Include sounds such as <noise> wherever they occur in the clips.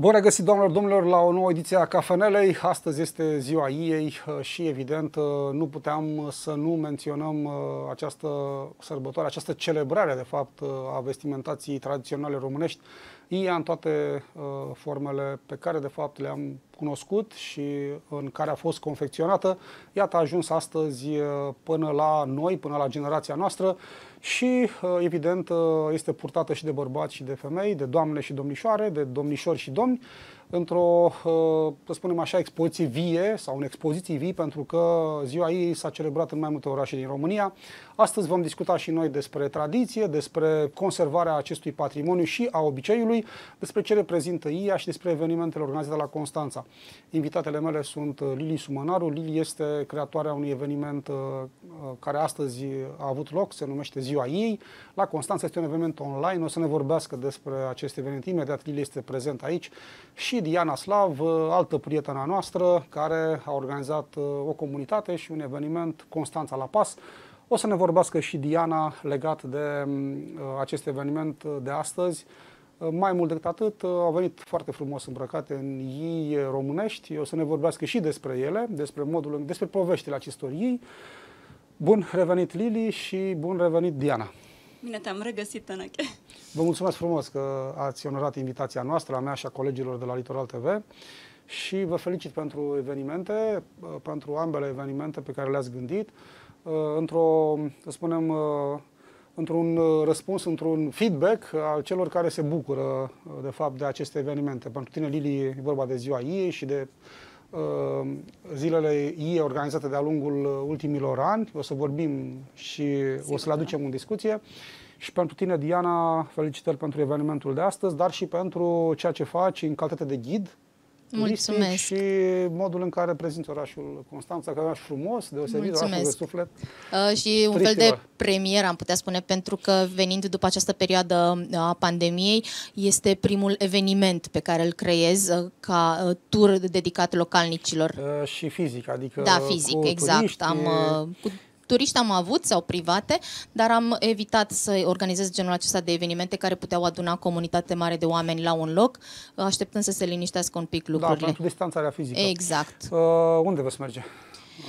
Bun regăsit, doamnelor, domnilor, la o nouă ediție a Cafenelei. Astăzi este ziua ei uh, și, evident, uh, nu puteam să nu menționăm uh, această sărbătoare, această celebrare, de fapt, a vestimentației tradiționale românești, IA în toate formele pe care, de fapt, le-am cunoscut și în care a fost confecționată. Iată, a ajuns astăzi până la noi, până la generația noastră și, evident, este purtată și de bărbați și de femei, de doamne și domnișoare, de domnișori și domni într-o, uh, să spunem așa, expoziție vie sau în expoziții vii, pentru că ziua ei s-a celebrat în mai multe orașe din România. Astăzi vom discuta și noi despre tradiție, despre conservarea acestui patrimoniu și a obiceiului, despre ce reprezintă IA și despre evenimentele organizate la Constanța. Invitatele mele sunt uh, Lili Sumănaru. Lili este creatoarea unui eveniment uh, care astăzi a avut loc, se numește Ziua ei. La Constanța este un eveniment online, o să ne vorbească despre acest eveniment imediat. Lili este prezent aici și și Diana Slav, altă prietena noastră, care a organizat uh, o comunitate și un eveniment Constanța la Pas. O să ne vorbească și Diana legat de mm, uh, acest eveniment de astăzi. Uh, mai mult decât atât, au venit foarte frumos îmbrăcate în ei românești. O să ne vorbească și despre ele, despre modul, despre poveștile acestor ei. Bun revenit Lili și bun revenit Diana. Bine te-am regăsit, Tănăche. Vă mulțumesc frumos că ați onorat invitația noastră, a mea și a colegilor de la Litoral TV și vă felicit pentru evenimente, pentru ambele evenimente pe care le-ați gândit, într-o, să spunem, într-un răspuns, într-un feedback al celor care se bucură, de fapt, de aceste evenimente. Pentru tine, Lili, e vorba de ziua ei și de uh, zilele ei organizate de-a lungul ultimilor ani. O să vorbim și Sigur, o să le aducem da. în discuție. Și pentru tine, Diana, felicitări pentru evenimentul de astăzi, dar și pentru ceea ce faci în calitate de ghid Mulțumesc. și modul în care prezinți orașul Constanța, că oraș frumos, deosebit, Mulțumesc. orașul de suflet. Uh, și un fel de premier, am putea spune, pentru că venind după această perioadă uh, a pandemiei, este primul eveniment pe care îl creez uh, ca uh, tur dedicat localnicilor. Uh, și fizic, adică Da, fizic, exact. Turiști, am uh, cu Turiști am avut sau private, dar am evitat să organizez genul acesta de evenimente care puteau aduna comunitate mare de oameni la un loc, așteptând să se liniștească un pic da, lucrurile. Da, pentru distanțarea fizică. Exact. Uh, unde veți merge?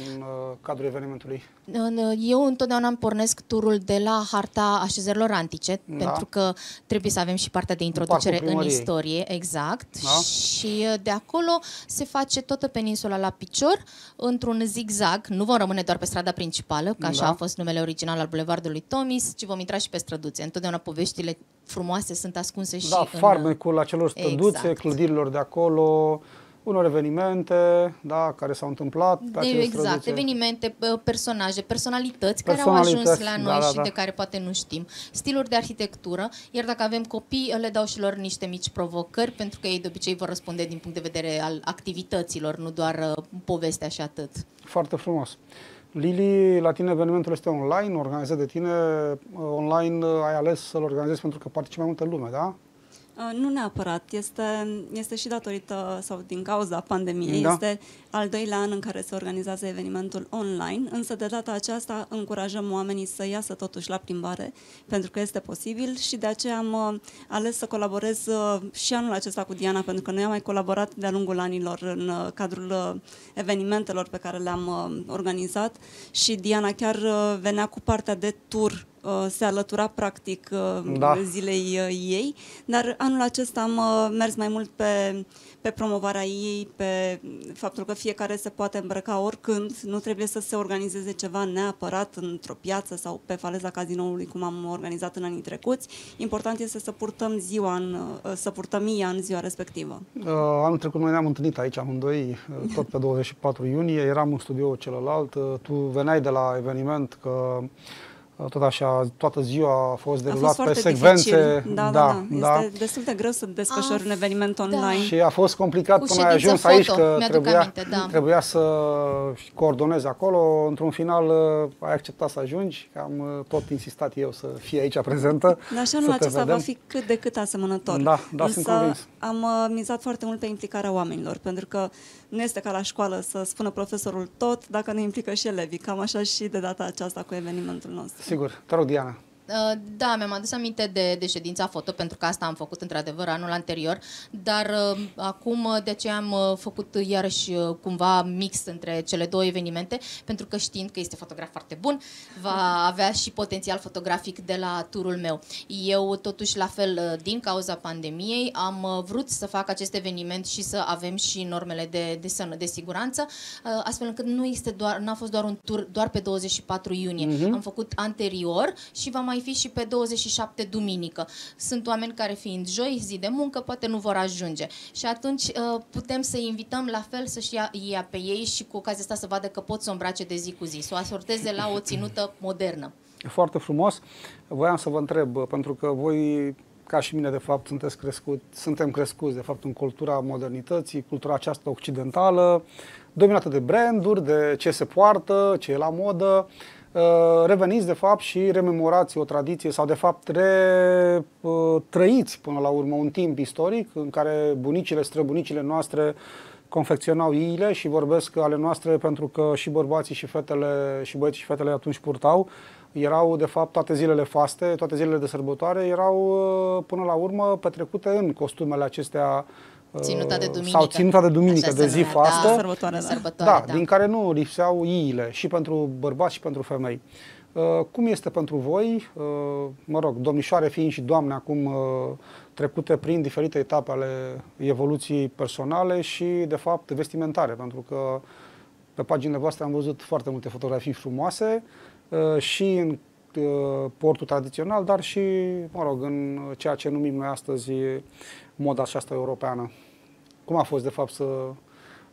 În uh, cadrul evenimentului? Uh, eu întotdeauna îmi pornesc turul de la harta așezărilor antice, da. pentru că trebuie să avem și partea de introducere în istorie, exact. Da. Și uh, de acolo se face toată peninsula la picior, într-un zigzag. Nu vom rămâne doar pe strada principală, că așa da. a fost numele original al bulevardului Tomis, ci vom intra și pe străduțe. Întotdeauna poveștile frumoase sunt ascunse și da, în... farmecul acelor străduțe, exact. clădirilor de acolo, unor evenimente da, care s-au întâmplat pe Exact, străduțe. evenimente, personaje, personalități, care au ajuns la noi da, da, și da. de care poate nu știm. Stiluri de arhitectură, iar dacă avem copii, le dau și lor niște mici provocări, pentru că ei de obicei vor răspunde din punct de vedere al activităților, nu doar uh, povestea și atât. Foarte frumos. Lili, la tine evenimentul este online, organizat de tine. Uh, online uh, ai ales să-l organizezi pentru că participă mai multă lume, da? Uh, nu neapărat, este, este și datorită sau din cauza pandemiei. Da. Este al doilea an în care se organizează evenimentul online, însă de data aceasta încurajăm oamenii să iasă totuși la plimbare, pentru că este posibil și de aceea am uh, ales să colaborez uh, și anul acesta cu Diana, pentru că noi am mai colaborat de-a lungul anilor în cadrul evenimentelor pe care le-am organizat și Diana chiar venea cu partea de tur Uh, se alătura practic uh, da. zilei uh, ei, dar anul acesta am mers mai mult pe, pe promovarea ei, pe faptul că fiecare se poate îmbrăca oricând, nu trebuie să se organizeze ceva neapărat într-o piață sau pe faleza cazinoului, cum am organizat în anii trecuți. Important este să purtăm ziua, în, să purtăm ea în ziua respectivă. Uh, anul trecut noi ne-am întâlnit aici amândoi, tot pe 24 iunie, eram în studio celălalt, tu veneai de la eveniment că tot așa, toată ziua a fost derulat a fost pe secvențe. Da, da, da, da. Este destul de greu să desfășori un eveniment da. online. Da. Și a fost complicat Cu până ai ajuns foto. aici, că trebuia, aminte, da. trebuia să coordonezi acolo. Într-un final uh, ai acceptat să ajungi, am uh, tot insistat eu să fie aici prezentă. Dar și anul acesta vedem. va fi cât de cât asemănător. Da, da, Însă sunt convins. am uh, mizat foarte mult pe implicarea oamenilor, pentru că nu este ca la școală să spună profesorul tot dacă ne implică și elevii. Cam așa și de data aceasta cu evenimentul nostru. Sigur. Te rog, Diana. Uh, da, mi-am adus aminte de, de ședința foto, pentru că asta am făcut într-adevăr anul anterior, dar uh, acum uh, de aceea am făcut iarăși cumva mix între cele două evenimente, pentru că știind că este fotograf foarte bun, va avea și potențial fotografic de la turul meu. Eu totuși la fel, din cauza pandemiei, am vrut să fac acest eveniment și să avem și normele de, de sănă, de siguranță, astfel încât nu este doar, n-a fost doar un tur doar pe 24 iunie. Uh-huh. Am făcut anterior și va mai mai fi și pe 27 duminică. Sunt oameni care fiind joi, zi de muncă, poate nu vor ajunge. Și atunci uh, putem să invităm la fel să-și ia, ia pe ei și cu ocazia asta să vadă că pot să o îmbrace de zi cu zi, să o asorteze la o ținută modernă. E foarte frumos. Voiam să vă întreb, pentru că voi ca și mine, de fapt, sunteți crescut, suntem crescuți, de fapt, în cultura modernității, cultura aceasta occidentală, dominată de branduri, de ce se poartă, ce e la modă. Uh, reveniți de fapt și rememorați o tradiție sau de fapt retrăiți până la urmă un timp istoric în care bunicile, străbunicile noastre confecționau iile și vorbesc ale noastre pentru că și bărbații și fetele și băieții și fetele atunci purtau. Erau de fapt toate zilele faste, toate zilele de sărbătoare erau uh, până la urmă petrecute în costumele acestea Ținuta de duminică. Sau ținuta de duminică, de zi fastă. Da, sărbătoare, da. Sărbătoare, da, da, din care nu lipseau iile și pentru bărbați și pentru femei. Uh, cum este pentru voi, uh, mă rog, domnișoare fiind și doamne acum uh, trecute prin diferite etape ale evoluției personale și, de fapt, vestimentare, pentru că pe paginile voastre am văzut foarte multe fotografii frumoase și în portul tradițional, dar și, mă rog, în ceea ce numim noi astăzi moda aceasta europeană. Cum a fost, de fapt, să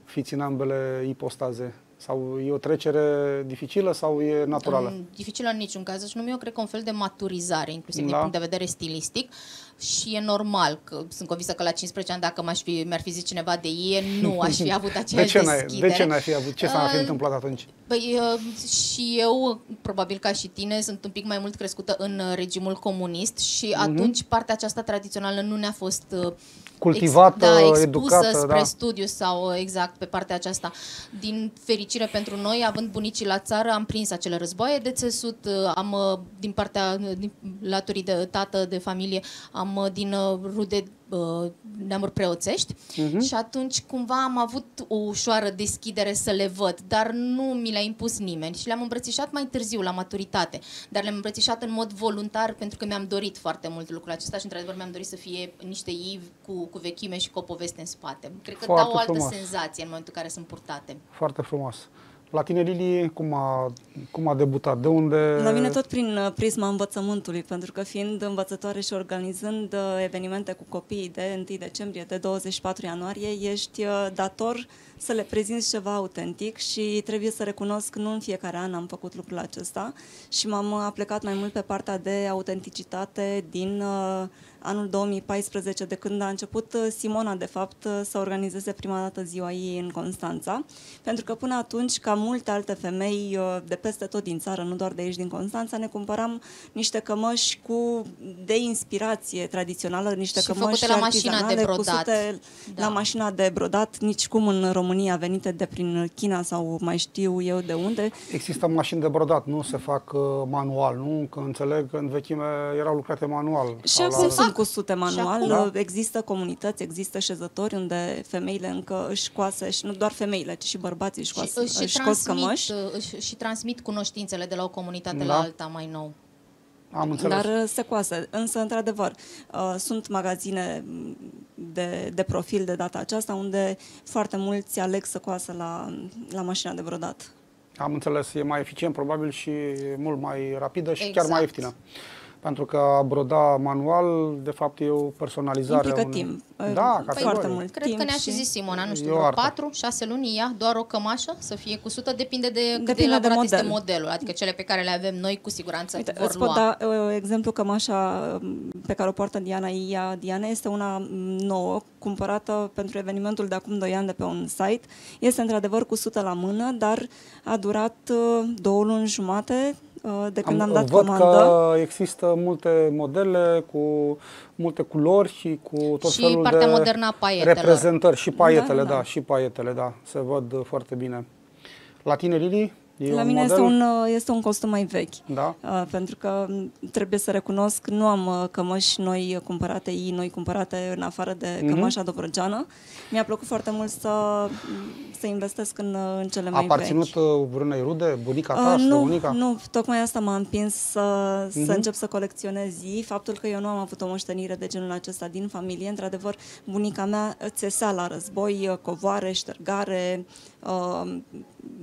fiți în ambele ipostaze? Sau e o trecere dificilă sau e naturală? Um, dificilă în niciun caz. Deci nu eu cred că un fel de maturizare, inclusiv da. din punct de vedere stilistic. Și e normal că sunt convinsă că la 15 ani, dacă m-aș fi, mi-ar fi zis cineva de ei, nu aș fi avut <laughs> aceeași de ce deschidere. De ce n-ai fi avut? Ce s-a uh, fi întâmplat atunci? Păi uh, și eu, probabil ca și tine, sunt un pic mai mult crescută în regimul comunist și uh-huh. atunci partea aceasta tradițională nu ne-a fost uh, cultivată, ex, da, expusă educată, spre da. studiu sau exact pe partea aceasta. Din fericire pentru noi, având bunicii la țară, am prins acele războaie de țesut, am din partea din laturii de tată, de familie, am din rude Uh, neamuri preoțești uh-huh. și atunci cumva am avut o ușoară deschidere să le văd, dar nu mi le-a impus nimeni și le-am îmbrățișat mai târziu, la maturitate, dar le-am îmbrățișat în mod voluntar pentru că mi-am dorit foarte mult lucrul acesta și într-adevăr mi-am dorit să fie niște ivi cu, cu vechime și cu o poveste în spate. Cred că foarte dau o altă frumos. senzație în momentul în care sunt purtate. Foarte frumos. La tine, Lili, cum a, cum a debutat? De unde? La mine tot prin uh, prisma învățământului, pentru că fiind învățătoare și organizând uh, evenimente cu copiii de 1 decembrie, de 24 ianuarie, ești uh, dator să le prezinți ceva autentic și trebuie să recunosc că nu în fiecare an am făcut lucrul acesta și m-am aplecat mai mult pe partea de autenticitate din uh, anul 2014, de când a început uh, Simona, de fapt, uh, să organizeze prima dată ziua ei în Constanța, pentru că până atunci, ca multe alte femei uh, de peste tot din țară, nu doar de aici din Constanța, ne cumpăram niște cămăși cu de inspirație tradițională, niște și cămăși la mașina de brodat. Cusute da. la mașina de brodat, nici cum în România venite de prin China sau mai știu eu de unde. Există mașini de brodat, nu se fac manual, nu? Că înțeleg că în vechime erau lucrate manual. Și acum sunt cusute manual, acum, da? există comunități, există șezători unde femeile încă își coase, și nu doar femeile, ci și bărbații își, coase, și, își, își transmit, cămăși. Își, și transmit cunoștințele de la o comunitate da. la alta mai nou. Am înțeles. Dar uh, se coase. Însă, într-adevăr, uh, sunt magazine de, de profil de data aceasta unde foarte mulți aleg să coasă la, la mașina de brodat. Am înțeles. E mai eficient, probabil, și mult mai rapidă și exact. chiar mai ieftină. Pentru că a broda manual, de fapt, e o personalizare. Implică un... timp. Da, păi, foarte mult Cred timp că ne-a și zis Simona, nu știu, vreo 4, 6 luni ia doar o cămașă să fie cu sută, depinde de cât depinde de, de model. este modelul. Adică cele pe care le avem noi cu siguranță Uite, vor îți pot lua. da uh, exemplu cămașa um, pe care o poartă Diana Ia. Diana este una mm, nouă, cumpărată pentru evenimentul de acum 2 ani de pe un site. Este într-adevăr cu sută la mână, dar a durat uh, două luni jumate Uh, de când am, am dat văd comandă. că există multe modele cu multe culori și cu tot și felul partea de modernă a paietelor. reprezentări. Și paietele, da, da, da, și paietele, da, se văd foarte bine. La tine, Lili, E la mine este un, este un costum mai vechi. Da? Uh, pentru că trebuie să recunosc, nu am uh, cămăși noi cumpărate, ei noi cumpărate în afară de mm-hmm. cămășa dobrăgeană. Mi-a plăcut foarte mult să, să investesc în, uh, în cele mai vechi. A aparținut uh, vreunei rude? Bunica ta? Uh, nu, bunica? nu, tocmai asta m-a împins să, mm-hmm. să mhm. încep să colecționez ii. Faptul că eu nu am avut o moștenire de genul acesta din familie. Într-adevăr, bunica mea țesea la război uh, covoare, ștergare, uh,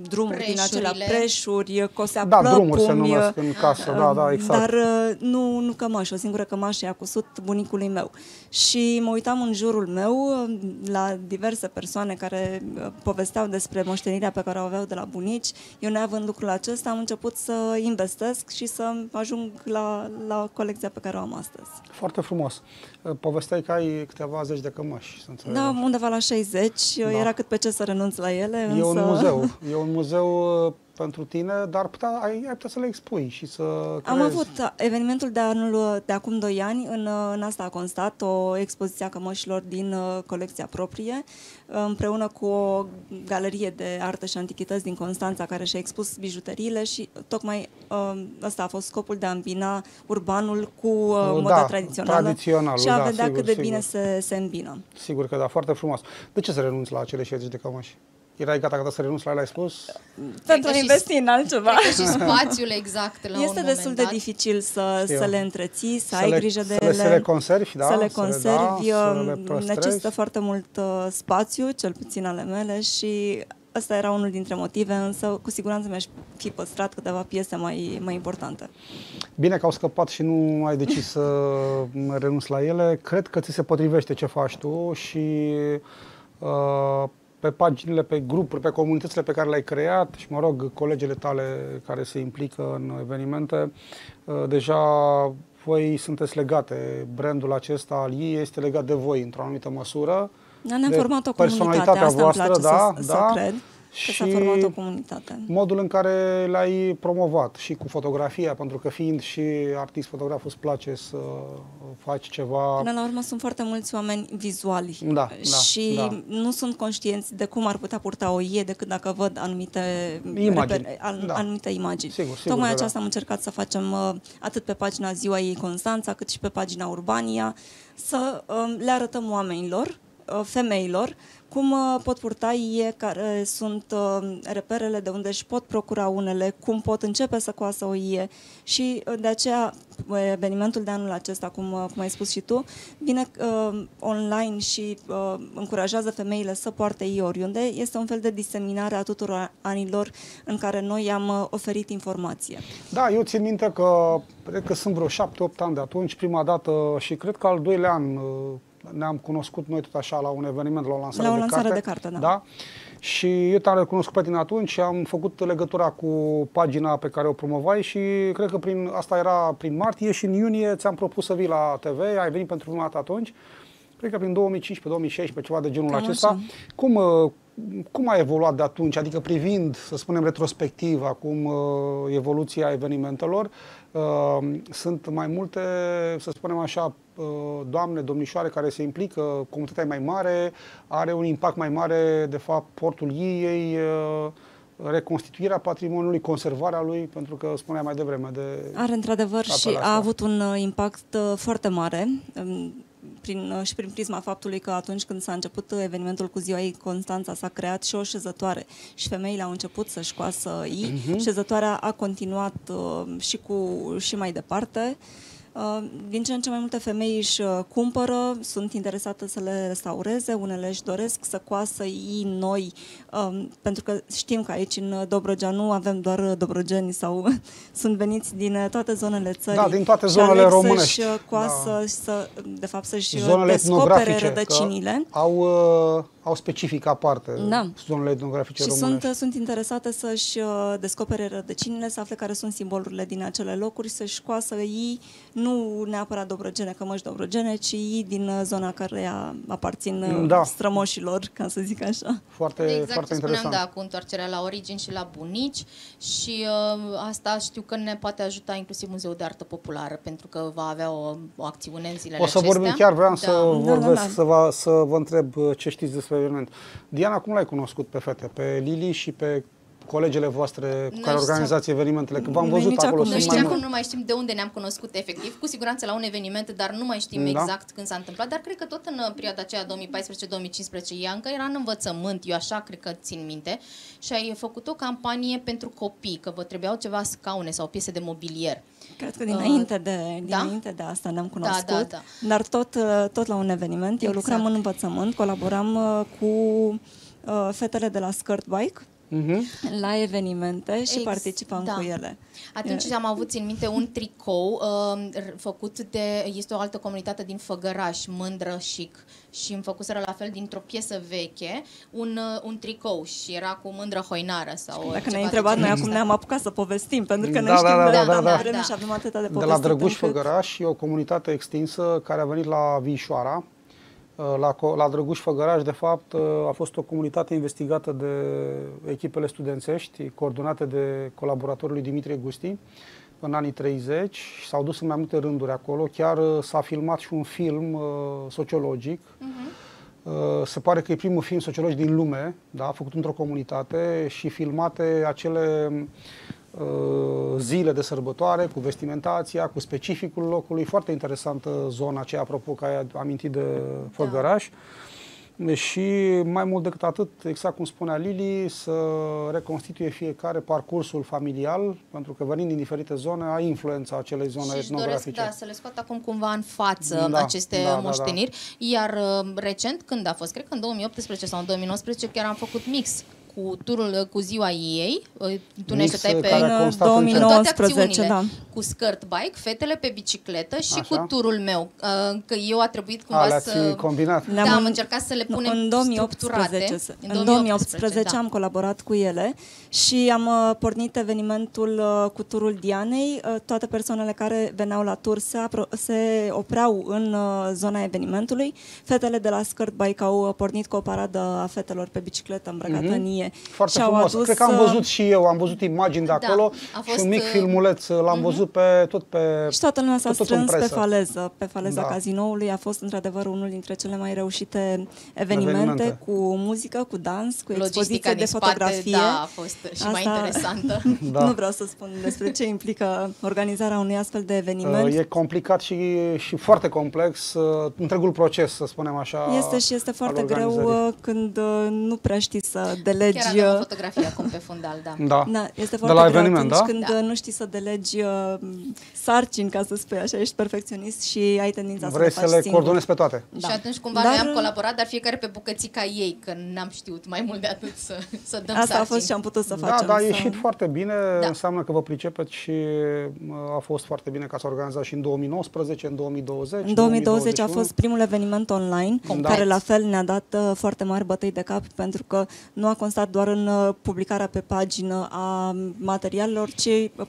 drumuri Preșurile. din acelea, preșuri, cosea Da, plăpumi, drumuri se numesc în casă, da, da, exact. Dar uh, nu, nu cămăși, o singură cămașă i-a cusut bunicului meu. Și mă uitam în jurul meu uh, la diverse persoane care uh, povesteau despre moștenirea pe care o aveau de la bunici. Eu neavând lucrul acesta, am început să investesc și să ajung la, la colecția pe care o am astăzi. Foarte frumos. Povesteai că ai câteva zeci de cămăși. Da, undeva la 60. Da. Era cât pe ce să renunț la ele. E însă... un muzeu. E un muzeu uh, pentru tine, dar putea, ai, ai putea să le expui și să crezi. Am avut uh, evenimentul de anul uh, de acum 2 ani, în, în asta a constat o expoziție a cămășilor din colecția proprie, împreună cu o galerie de artă și antichități din Constanța, care și-a expus bijuteriile și tocmai ăsta a fost scopul de a îmbina urbanul cu moda da, tradițională și a da, vedea sigur, cât de sigur. bine se, se îmbină. Sigur că da, foarte frumos. De ce să renunți la acele 60 de cămăși? Erai gata, gata să renunți la ele, ai spus? Pentru a investi în altceva. Cred că și <laughs> spațiul exact la Este un destul de dificil să, să le întreții, să, să ai le, grijă de să ele. Să le conservi, da? Să le conservi. Să le, da, să le necesită foarte mult uh, spațiu, cel puțin ale mele și ăsta era unul dintre motive, însă cu siguranță mi-aș fi păstrat câteva piese mai, mai importante. Bine că au scăpat și nu ai decis să renunți la ele. Cred că ți se potrivește ce faci tu și uh, pe paginile, pe grupuri, pe comunitățile pe care le-ai creat și, mă rog, colegele tale care se implică în evenimente, uh, deja voi sunteți legate. Brandul acesta al ei este legat de voi într-o anumită măsură. Da, ne-am format o comunitate, asta voastră, îmi place da, să, da, să cred și s-a format o comunitate. modul în care l-ai promovat și cu fotografia, pentru că fiind și artist fotograf îți place să faci ceva... Până la urmă sunt foarte mulți oameni vizuali da, da, și da. nu sunt conștienți de cum ar putea purta o ie decât dacă văd anumite imagini. Reper, an, da. anumite imagini. Sigur, sigur Tocmai aceasta da. am încercat să facem uh, atât pe pagina Ziua ei Constanța, cât și pe pagina Urbania, să um, le arătăm oamenilor, uh, femeilor, cum uh, pot purta ie, care sunt uh, reperele de unde își pot procura unele, cum pot începe să coasă o ie și uh, de aceea evenimentul de anul acesta, cum, cum ai spus și tu, vine uh, online și uh, încurajează femeile să poarte ie oriunde. Este un fel de diseminare a tuturor anilor în care noi am uh, oferit informație. Da, eu țin minte că cred că sunt vreo șapte, opt ani de atunci, prima dată și cred că al doilea an uh, ne-am cunoscut noi tot așa la un eveniment, la o lansare, la o de, lansare carte, de carte. Da. da? Și eu te-am recunoscut pe tine atunci și am făcut legătura cu pagina pe care o promovai și cred că prin asta era prin martie și în iunie ți-am propus să vii la TV, ai venit pentru prima dată atunci, cred că prin 2015-2016, ceva de genul Cam acesta. Așa. Cum, uh, cum a evoluat de atunci? Adică privind, să spunem, retrospectiv acum uh, evoluția evenimentelor, uh, sunt mai multe, să spunem așa, doamne, domnișoare care se implică, comunitatea mai mare, are un impact mai mare, de fapt, portul ei, reconstituirea patrimoniului, conservarea lui, pentru că spunea mai devreme de... Are într-adevăr și a avut un impact foarte mare. Um, prin, uh, și prin prisma faptului că atunci când s-a început evenimentul cu ziua ei, Constanța s-a creat și o șezătoare și femeile au început să-și coasă ei. Uh-huh. Șezătoarea a continuat uh, și, cu, și mai departe. Uh, Uh, din ce în ce mai multe femei își uh, cumpără, sunt interesate să le restaureze, unele își doresc să coasă ei noi, um, pentru că știm că aici în Dobrogea nu avem doar dobrogeni sau <laughs> sunt veniți din toate zonele țării. Da, din toate zonele românești. Să-și coasă, da. să, de fapt să-și zonele descopere rădăcinile. Au uh, au specific aparte da. zonele etnografice și românești. sunt, sunt interesate să-și uh, descopere rădăcinile, să afle care sunt simbolurile din acele locuri, să-și coasă ei, nu neapărat dobrogene, cămăși dobrogene, ci ei din uh, zona care aparțin uh, da. strămoșilor, ca să zic așa. Foarte, exact foarte interesant. Spuneam, da, cu întoarcerea la origini și la bunici și uh, asta știu că ne poate ajuta inclusiv Muzeul de Artă Populară, pentru că va avea o, o acțiune în zilele O să acestea. vorbim, chiar vreau da. să da, vorbesc, da, da. Să, vă, să vă întreb ce știți despre eveniment. Diana, cum l-ai cunoscut pe fete? Pe Lili și pe colegele voastre cu care organizați evenimentele? Că v-am văzut nici acolo. Acum, nici acum nu mai știm de unde ne-am cunoscut efectiv. Cu siguranță la un eveniment, dar nu mai știm da. exact când s-a întâmplat. Dar cred că tot în perioada aceea 2014-2015 ea încă era în învățământ, eu așa cred că țin minte. Și ai făcut o campanie pentru copii, că vă trebuiau ceva scaune sau piese de mobilier. Cred că dinainte de, da? dinainte de asta ne-am cunoscut, da, da, da. dar tot, tot la un eveniment. Exact. Eu lucram în învățământ, colaboram uh, cu uh, fetele de la Skirt Bike uh-huh. la evenimente și Ex, participam da. cu ele. Atunci am avut în minte un tricou uh, făcut de, este o altă comunitate din Făgăraș, Mândră Chic, și îmi făcuseră la fel dintr-o piesă veche un, uh, un tricou și era cu mândră hoinară sau Dacă ne-ai întrebat, noi acum ne-am apucat să povestim, pentru că da, noi știm da, da, da, da, da, da. și avem atâta de povestit. De la Drăguș Făgăraș e o comunitate extinsă care a venit la Vișoara, Uh, la, la Drăguș Făgăraș, de fapt, uh, a fost o comunitate investigată de echipele studențești, coordonate de colaboratorul lui Dimitrie Gusti, în anii 30 s-au dus în mai multe rânduri acolo. Chiar uh, s-a filmat și un film uh, sociologic. Uh-huh. Uh, se pare că e primul film sociologic din lume, da, făcut într-o comunitate și filmate acele Uh, zile de sărbătoare, cu vestimentația, cu specificul locului. Foarte interesantă zona aceea, apropo, că ai amintit de Făgăraș. Da. Și mai mult decât atât, exact cum spunea Lili, să reconstituie fiecare parcursul familial, pentru că venind din diferite zone, ai influența acelei zone și etnografice. Doresc, da, să le scot acum cumva în față da, aceste da, moșteniri. Da, da. Iar uh, recent, când a fost, cred că în 2018 sau în 2019, chiar am făcut mix cu turul cu ziua ei, tu ne pe în 2019, da. cu skirt bike, fetele pe bicicletă și Așa. cu turul meu, că eu a trebuit cumva a, să... combinat. Da, am încercat să le punem în 2018, în 2018, 2018 da. am colaborat cu ele și am uh, pornit evenimentul uh, cu turul Dianei. Uh, toate persoanele care veneau la tur se, apro- se opreau în zona evenimentului. Fetele de la Skirt Bike au pornit cu o paradă a fetelor pe bicicletă îmbrăcată mm-hmm. în ie. Foarte și frumos. Adus, Cred că am văzut și eu, am văzut imagini de da, acolo da, fost, și un mic filmuleț l-am mm-hmm. văzut pe tot pe Și toată lumea s-a strâns pe faleză, pe faleza da. cazinoului. A fost într-adevăr unul dintre cele mai reușite evenimente, evenimente. cu muzică, cu dans, cu Logistica expoziție de fotografie. Spate, da, a fost și Asta, mai interesantă. <laughs> da. Nu vreau să spun despre ce implică organizarea unui astfel de eveniment. Uh, e complicat și, și foarte complex uh, întregul proces, să spunem așa. Este și este foarte greu uh, când nu prea știi să delegi... Chiar avem o fotografie acum pe fundal, da. Da, da este foarte de la greu eveniment, da? când da. nu știi să delegi sarcini, ca să spui așa, ești perfecționist și ai tendința Vrei să le faci să le coordonezi pe toate. Da. Și atunci cumva dar... noi am colaborat, dar fiecare pe bucățica ei, că n-am știut mai mult de atât să, să dăm Asta sarcini. a fost ce am putut să da, facem. Da, da, a ieșit foarte bine, da. înseamnă că vă pricepeți și a fost foarte bine că s-a organizat și în 2019, în 2020. În 2020 a fost primul eveniment online, da. care la fel ne-a dat uh, foarte mari bătăi de cap, pentru că nu a constat doar în uh, publicarea pe pagină a materialelor, ci uh,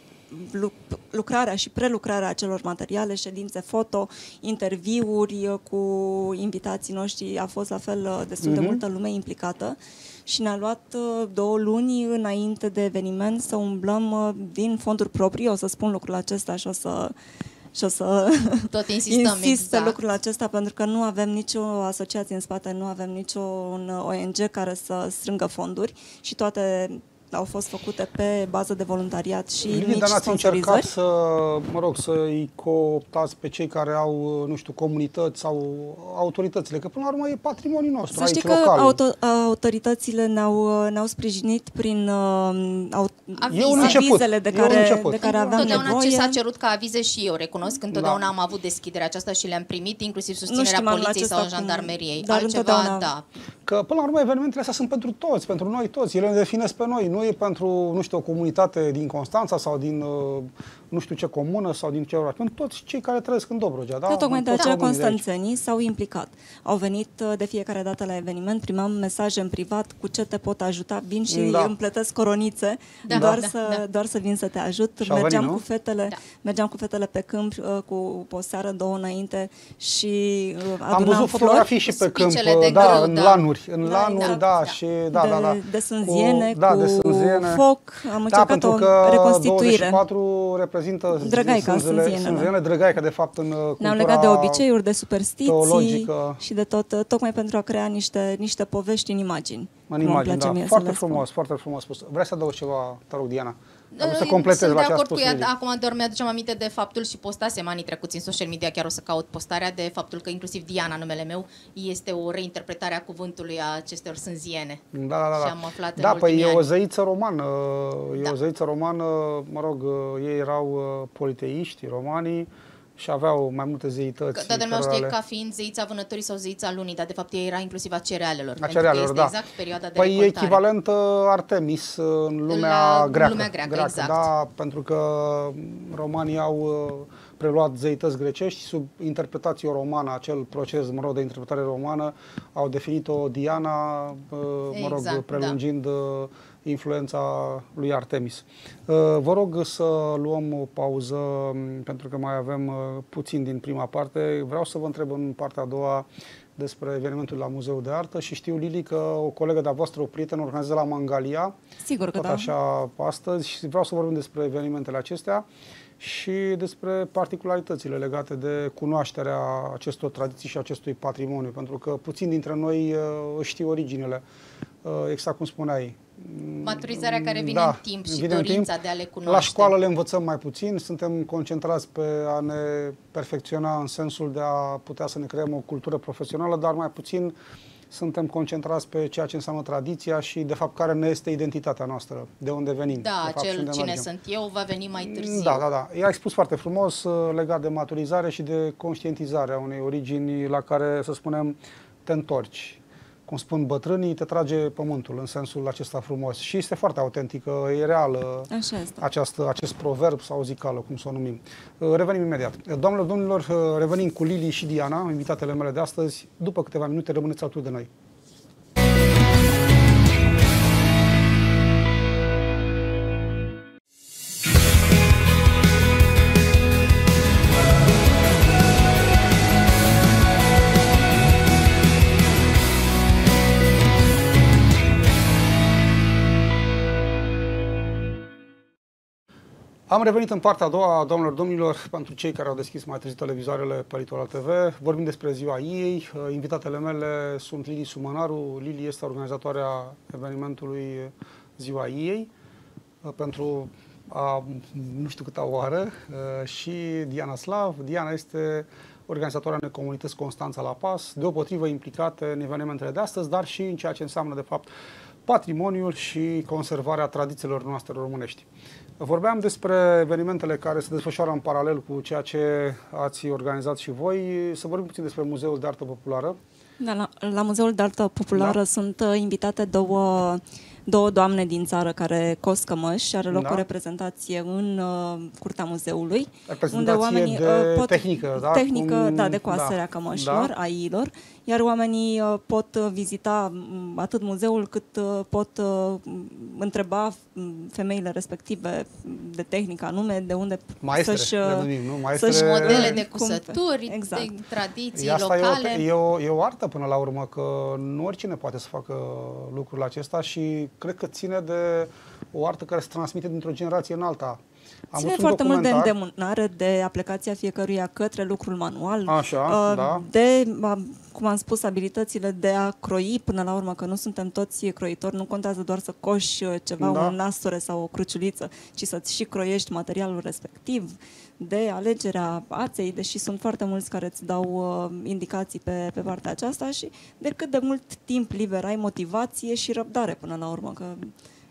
lucrarea și prelucrarea acelor materiale, ședințe foto, interviuri cu invitații noștri, a fost la fel destul mm-hmm. de mhm. multă lume implicată și ne-a luat uh, două luni înainte de eveniment să umblăm uh, din fonduri proprii, o să spun lucrul acesta și o să și o să Tot insistăm, insist exact. pe lucrul acesta pentru că nu avem nicio asociație în spate, nu avem nicio un ONG care să strângă fonduri și toate au fost făcute pe bază de voluntariat și Bine, mici dar n-ați încercat să, mă rog, să-i cooptați pe cei care au, nu știu, comunități sau autoritățile, că până la urmă e patrimoniul nostru Să știi aici, că auto, autoritățile ne-au, ne-au sprijinit prin uh, au, aviz. un avizele de care, de care aveam Întotdeauna nevoie. ce s-a cerut ca avize și eu recunosc, că întotdeauna da. am avut deschiderea aceasta și le-am primit, inclusiv susținerea poliției sau jandarmeriei. Dar Altceva, da. Că până la urmă evenimentele astea sunt pentru toți, pentru noi toți. Ele ne definesc pe noi, nu e pentru, nu știu, o comunitate din Constanța sau din uh, nu știu ce comună sau din ce oraș. Pentru toți cei care trăiesc în Dobrogea. Da? da tocmai de aceea constanțenii s-au implicat. Au venit uh, de fiecare dată la eveniment, primam mesaje în privat cu ce te pot ajuta, vin și da. îmi plătesc coronițe da, doar, da, să, da. doar să vin să te ajut. Și mergeam venit, cu fetele, da. mergeam cu fetele pe câmp uh, cu o seară, două înainte și Am văzut fotografii și pe câmp, de da, grâu, în da. lanuri, în da, lanuri, da, da, da, și da, de, da, da. De sânziene, cu, da, de sânziene. foc, am da, încercat o reconstituire. 24 reprezintă Drăgaica, sânzienele. Sânzienele, Drăgaica, de fapt, în cultura Ne-au legat de obiceiuri, de superstiții teologică. și de tot, tocmai pentru a crea niște, niște povești în imagini. În imagini, da. Foarte frumos, foarte frumos spus. Vrei să adaugi ceva, te rog, Diana? Să completez Sunt de acord cu ea, acum doar mi-aducem aminte de faptul și postasem anii trecuți în social media, chiar o să caut postarea, de faptul că inclusiv Diana, numele meu, este o reinterpretare a cuvântului a acestor sânziene. Da, da, da. Și am aflat da, în păi e ani. o zeiță romană, e Da. o zeiță romană, mă rog, ei erau uh, politeiști, romanii, și aveau mai multe zeități. Că toată lumea o știe cărora le- ca fiind zeița vânătorii sau zeița lunii, dar de fapt ea era inclusiv a cerealelor. A pentru cerealelor, că este da. exact perioada de Păi e recoltare. echivalent uh, Artemis uh, în lumea La greacă. lumea greacă, exact. Da, pentru că romanii au uh, preluat zeități grecești sub interpretație romană, acel proces, mă rog, de interpretare romană, au definit-o Diana, uh, mă rog, Exact, prelungind uh, influența lui Artemis. Uh, Vă rog să luăm o pauză, m, pentru că mai avem uh, puțin din prima parte. Vreau să vă întreb în partea a doua despre evenimentul la Muzeul de Artă și știu, Lili, că o colegă de-a voastră, o prietenă, organizează la Mangalia, Sigur că tot da. așa astăzi și vreau să vorbim despre evenimentele acestea și despre particularitățile legate de cunoașterea acestor tradiții și acestui patrimoniu, pentru că puțin dintre noi uh, își știu originele, uh, exact cum spuneai. Maturizarea care vine Da, în timp și vine în dorința timp. de a le cunoaște. La școală le învățăm mai puțin, suntem concentrați pe a ne perfecționa în sensul de a putea să ne creăm o cultură profesională, dar mai puțin suntem concentrați pe ceea ce înseamnă tradiția și, de fapt, care ne este identitatea noastră, de unde venim. Da, de fapt, și cel unde cine mergem. sunt eu va veni mai târziu. Da, da, da. Ea a spus foarte frumos uh, legat de maturizare și de conștientizare a unei origini la care, să spunem, te întorci. Cum spun bătrânii, te trage pământul în sensul acesta frumos. Și este foarte autentică, e reală Așa este. această, acest proverb sau zicală, cum să o numim. Uh, Revenim imediat. Doamnelor, domnilor, uh, revenim cu Lili și Diana, invitatele mele de astăzi. După câteva minute rămâneți alături de noi. Am revenit în partea a doua, doamnelor, domnilor, pentru cei care au deschis mai târziu televizoarele pe Litoral TV. Vorbim despre ziua ei. Invitatele mele sunt Lili Sumănaru. Lili este organizatoarea evenimentului Ziua ei pentru a nu știu câta oară și Diana Slav. Diana este organizatoarea unei comunități Constanța La Pas, deopotrivă implicate în evenimentele de astăzi, dar și în ceea ce înseamnă, de fapt, patrimoniul și conservarea tradițiilor noastre românești. Vorbeam despre evenimentele care se desfășoară în paralel cu ceea ce ați organizat și voi. Să vorbim puțin despre Muzeul de Artă Populară. Da, la, la Muzeul de Artă Populară Da. sunt uh, invitate două, două doamne din țară care cos cămăși și are loc Da. o reprezentație în uh, curtea muzeului. Reprezentație de tehnică, da? Tehnică, Cum- da, de coaserea da, cămășilor, da. a iilor, iar oamenii uh, pot uh, vizita m, atât muzeul cât uh, pot uh, m, întreba m, femeile respective de tehnică anume, de unde Maestre, să-și... le uh, numim, nu? să-și Maestre... Modele de Cum- cusături, exact. de tradiții E Asta locale. E o, e, o, e o artă până la urmă, că nu oricine poate să facă lucrul acesta și cred că ține de o artă care se transmite dintr-o generație în alta. Am Ține văzut un foarte mult de documentar. îndemânare, de aplicația fiecăruia către lucrul manual, Așa, uh, da. de, uh, cum am spus, abilitățile de a croi până la urmă, că nu suntem toți croitori, nu contează doar să coși uh, ceva, Da. un nasture sau o cruciuliță, ci să-ți și croiești materialul respectiv, de alegerea aței, deși sunt foarte mulți care îți dau uh, indicații pe, pe partea aceasta și de cât de mult timp liber ai motivație și răbdare până la urmă, că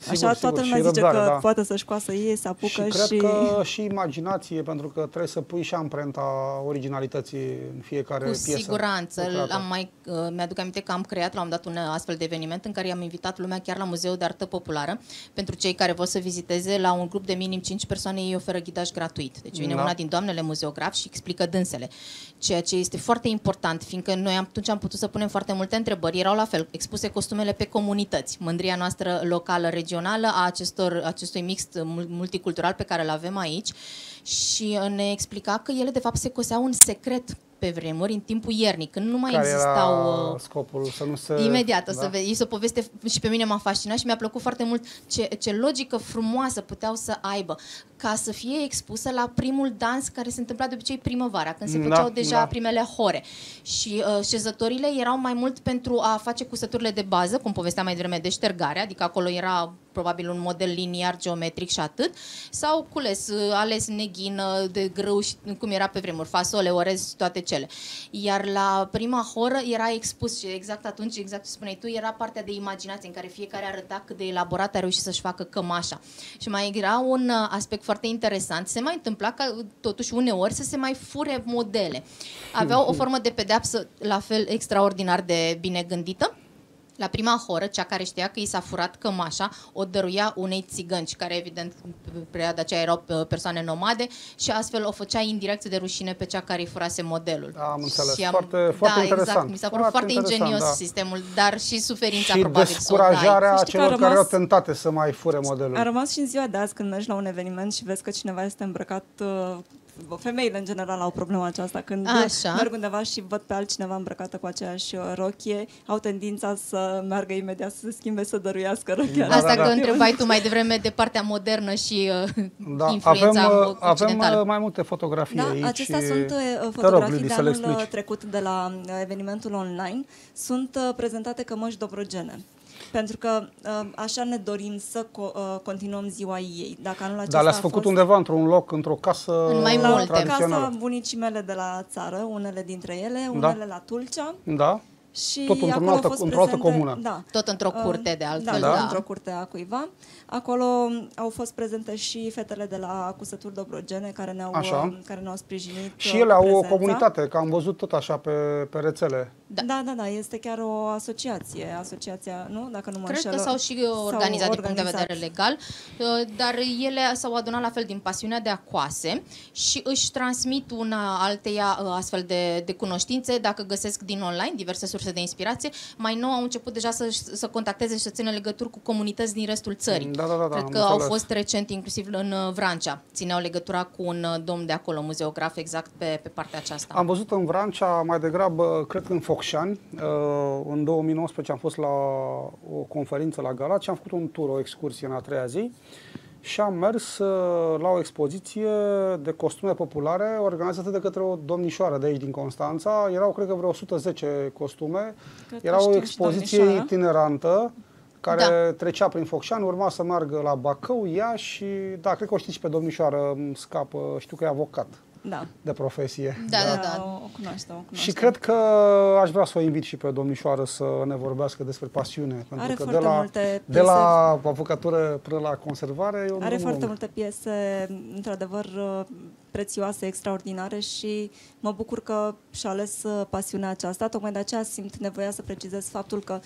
Sigur, Așa sigur, toată și lumea zice răbdare, că da. poate să-și coasă ei, se apucă și cred și... că și imaginație, pentru că trebuie să pui și amprenta originalității în fiecare Cu piesă. siguranță. lucrată. Am mai, uh, mi-aduc aminte că am creat la un dat un astfel de eveniment în care i-am invitat lumea chiar la Muzeul de Artă Populară. Pentru cei care vor să viziteze, la un grup de minim 5 persoane, ei oferă ghidaj gratuit. Deci vine Da. una din doamnele muzeograf și explică dânsele. Ceea ce este foarte important, fiindcă noi am- atunci am putut să punem foarte multe întrebări. Erau la fel, expuse costumele pe comunități. Mândria noastră locală, regională a acestor, acestui mix mul- multicultural pe care îl avem aici și uh, ne explica că ele de fapt se coseau în secret pe vremuri, în timpul iernii, când nu mai care existau... era uh, scopul să nu se... Imediat, o să da. vezi. Este o poveste și pe mine m-a fascinat și mi-a plăcut foarte mult ce, ce logică frumoasă puteau să aibă. Ca să fie expusă la primul dans care se întâmpla de obicei primăvara, când se da, făceau deja da. primele hore. Și uh, șezătorile erau mai mult pentru a face cusăturile de bază, cum povestea mai devreme, de ștergare, adică acolo era probabil un model liniar, geometric și atât, sau cules, uh, ales neghină de grâu și cum era pe vremuri, fasole, orez, toate cele. Iar la prima horă era expus și exact atunci, exact ce spuneai tu, era partea de imaginație în care fiecare arăta cât de elaborat a reușit să-și facă cămașa. Și mai era un uh, aspect foarte interesant, se mai întâmpla ca totuși uneori să se mai fure modele. Aveau o <laughs> formă de pedeapsă la fel extraordinar de bine gândită, la prima horă, cea care știa că i s-a furat cămașa, o dăruia unei țigănci, care evident pe perioada aceea erau uh, persoane nomade și astfel o făcea indirect de rușine pe cea care îi furase modelul. Da, am înțeles. Și am, foarte, da, foarte interesant. Exact. Mi s-a părut foarte, foarte ingenios da. sistemul, dar și suferința și probabil. Și descurajarea celor rămas, care au tentate să mai fure modelul. A rămas și în ziua de azi când mergi la un eveniment și vezi că cineva este îmbrăcat uh, femeile în general au problema aceasta când Așa. merg undeva și văd pe altcineva îmbrăcată cu aceeași uh, rochie, au tendința să meargă imediat să se schimbe, să dăruiască rochia. Da, Asta da, că da. întrebai tu mai devreme de partea modernă și uh, <laughs> da, influența avem, avem uh, mai multe fotografii da, aici. acestea sunt uh, fotografii rog, de anul trecut de la evenimentul online. Sunt prezentate cămăși dobrogene pentru că uh, așa ne dorim să co- uh, continuăm ziua ei. Dacă anul acesta Dar le-ați făcut fost... undeva, într-un loc, într-o casă în mai multe. La casa bunicii mele de la țară, unele dintre ele, da. unele da. la Tulcea. Da. Și Tot într-o altă, într-o altă comună. Da. Tot într-o curte de altfel. Da, da. într-o curte a cuiva. Acolo au fost prezente și fetele de la Cusături Dobrogene care ne-au, așa. care ne-au sprijinit Și ele au o comunitate, că am văzut tot așa pe, pe rețele. Da. da, da, da, este chiar o asociație, asociația, nu? Dacă nu mă Cred înșel, că s-au și organizat, din punct de vedere legal, uh, dar ele s-au adunat la fel din pasiunea de a coase și își transmit una alteia uh, astfel de, de cunoștințe, dacă găsesc din online diverse surse de inspirație. Mai nou au început deja să, să contacteze și să țină legături cu comunități din restul țării. Da, da, da, da, Cred că au fost recent inclusiv în uh, Vrancea. Țineau legătura cu un domn de acolo, muzeograf, exact pe, pe partea aceasta. Am văzut în Vrancea mai degrabă, cred că în Foc Focșani. Uh, în 2019 am fost la o conferință la Galați și am făcut un tur, o excursie în a treia zi și am mers uh, la o expoziție de costume populare organizată de către o domnișoară de aici din Constanța. Erau, cred că, vreo 110 costume. Cred Era o expoziție itinerantă care da. trecea prin Focșani, urma să meargă la Bacău, ea și, da, cred că o știți pe domnișoară, scapă, știu că e avocat da. de profesie. Da, da, da. da. O, o cunoaștem, o cunoaștem. Și cred că aș vrea să o invit și pe domnișoară să ne vorbească despre pasiune. Pentru Are că de la, multe piese. de la avocatură până la conservare... Are foarte lung. multe piese, într-adevăr, prețioase, extraordinare și mă bucur că și-a ales uh, pasiunea aceasta. Tocmai de aceea simt nevoia să precizez faptul că um,